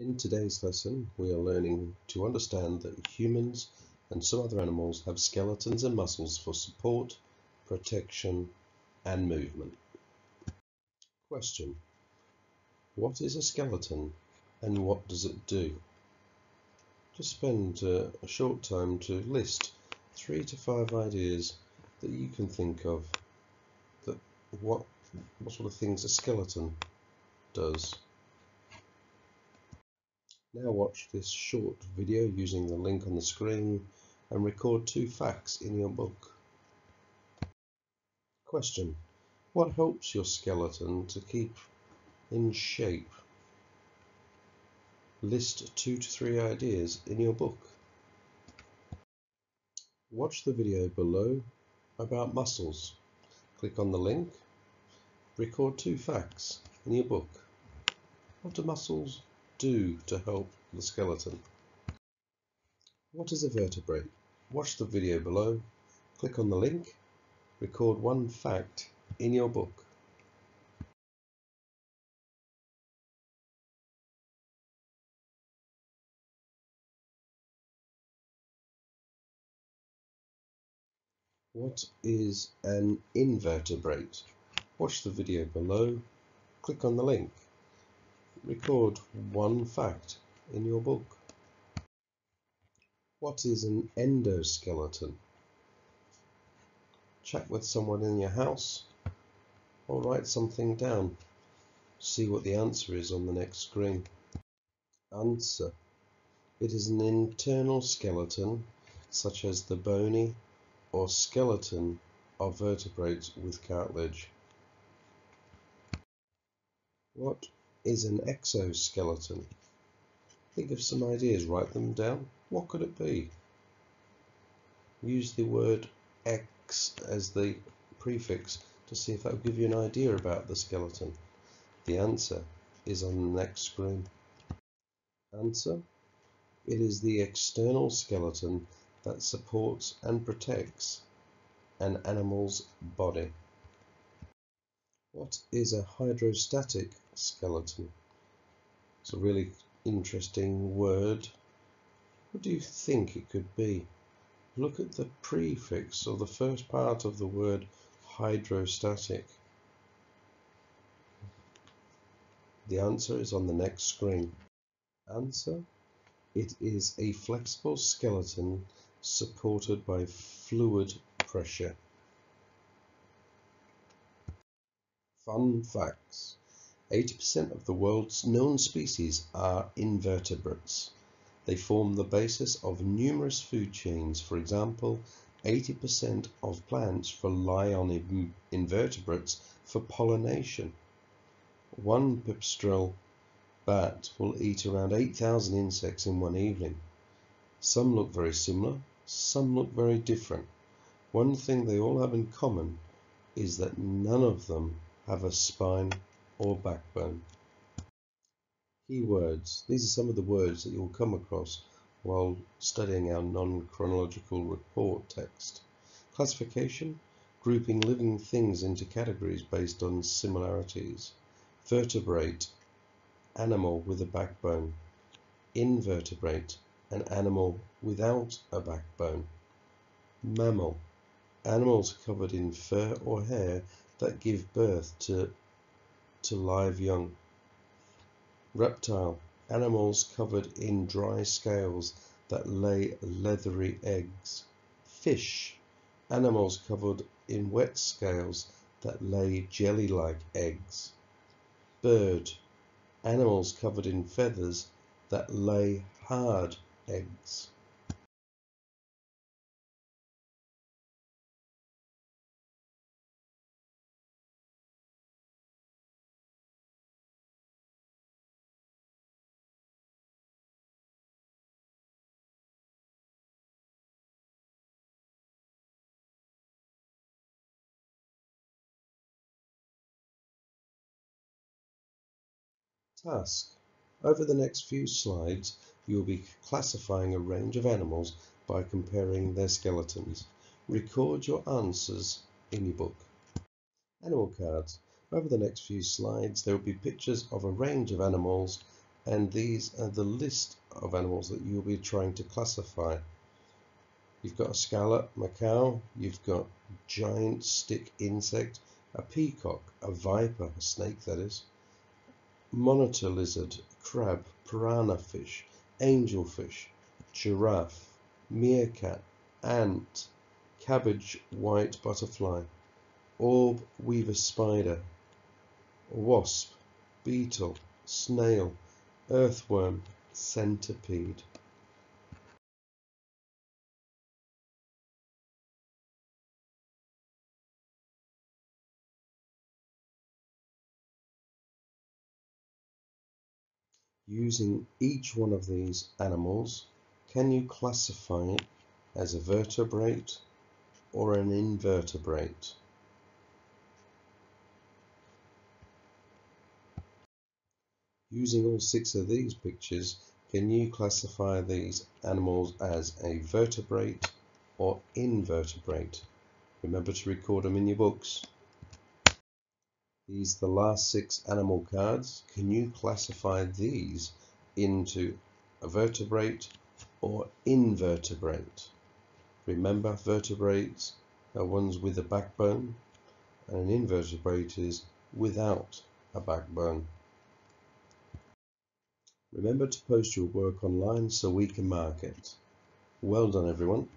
In today's lesson, we are learning to understand that humans and some other animals have skeletons and muscles for support, protection, and movement. Question. What is a skeleton and what does it do? Just spend uh, a short time to list three to five ideas that you can think of that what, what sort of things a skeleton does. Now watch this short video using the link on the screen and record two facts in your book. Question. What helps your skeleton to keep in shape? List two to three ideas in your book. Watch the video below about muscles. Click on the link. Record two facts in your book. What do muscles do to help the skeleton? What is a vertebrate? Watch the video below, click on the link, record one fact in your book. What is an invertebrate? Watch the video below, click on the link. Record one fact in your book. What is an endoskeleton? Chat with someone in your house or write something down. See what the answer is on the next screen. Answer. It is an internal skeleton such as the bony or skeleton of vertebrates with cartilage. What is an exoskeleton? Think of some ideas, write them down. What could it be? Use the word X as the prefix to see if that will give you an idea about the skeleton. The answer is on the next screen. Answer. It is the external skeleton that supports and protects an animal's body. What is a hydrostatic skeleton? It's a really interesting word. What do you think it could be? Look at the prefix or the first part of the word hydrostatic. The answer is on the next screen. Answer. It is a flexible skeleton supported by fluid pressure. Fun facts. 80% of the world's known species are invertebrates. They form the basis of numerous food chains. For example, 80% of plants rely on invertebrates for pollination. One pipistrelle bat will eat around 8,000 insects in one evening. Some look very similar, some look very different. One thing they all have in common is that none of them have a spine or backbone. Keywords. These are some of the words that you'll come across while studying our non-chronological report text. Classification. Grouping living things into categories based on similarities. Vertebrate. Animal with a backbone. Invertebrate. An animal without a backbone. Mammal. Animals covered in fur or hair that give birth to to live young. Reptile, animals covered in dry scales that lay leathery eggs. Fish, animals covered in wet scales that lay jelly-like eggs. Bird, animals covered in feathers that lay hard eggs. Task. Over the next few slides, you will be classifying a range of animals by comparing their skeletons. Record your answers in your book. Animal cards. Over the next few slides, there will be pictures of a range of animals and these are the list of animals that you'll be trying to classify. You've got a scallop, macaw, you've got giant stick insect, a peacock, a viper, a snake that is, monitor lizard, crab, piranha fish, angelfish, giraffe, meerkat, ant, cabbage white butterfly, orb weaver spider, wasp, beetle, snail, earthworm, centipede. Using each one of these animals, can you classify it as a vertebrate or an invertebrate? Using all six of these pictures, can you classify these animals as a vertebrate or invertebrate? Remember to record them in your books. These the last six animal cards. Can you classify these into a vertebrate or invertebrate? Remember, vertebrates are ones with a backbone, and an invertebrate is without a backbone. Remember to post your work online so we can mark it. Well done everyone.